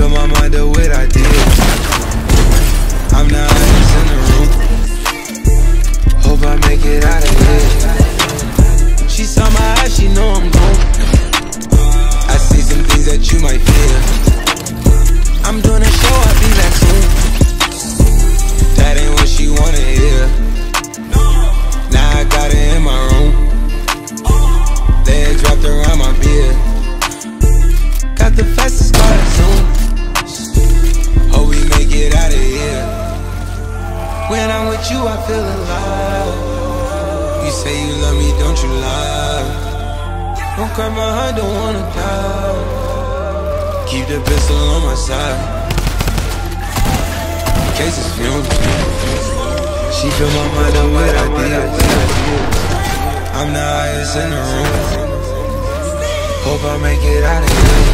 Fill my mind up with ideas. I'm not just in the room. Hope I make it out of here. She saw my eyes, she know I'm gone. I see some things that you might fear. I'm doing a show, I'll be back soon. That ain't what she wanna hear. Now I got it in my room. Legs wrapped around my beard. Got the fastest I feel alive. You say you love me, don't you lie? Don't cry my heart, don't wanna die. Keep the pistol on my side. Cases fumes. She fill my mind up with ideas. I'm the highest in the room. Hope I make it out of here.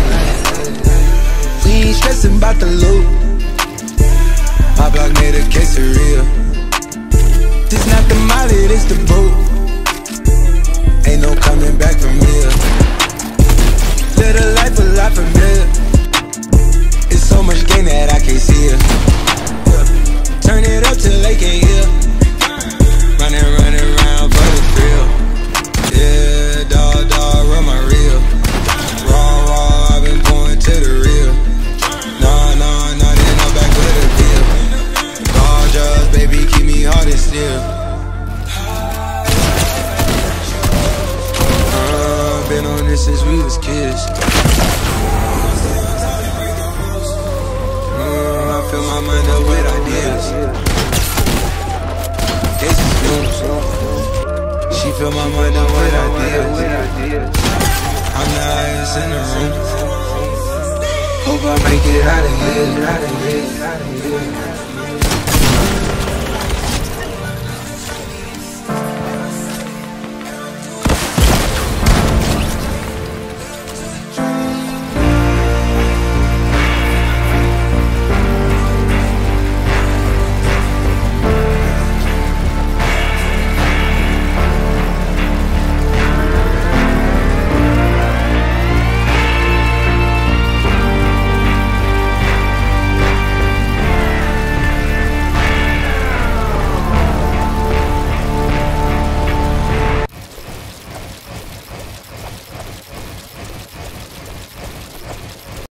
Me hard still. Uh, been on this since we was kids. Uh, I fill my mind up with ideas. Cases fumes. She fill my mind up with ideas. I'm the highest in the room. Hope I make it out of here. Out of here. Out of here.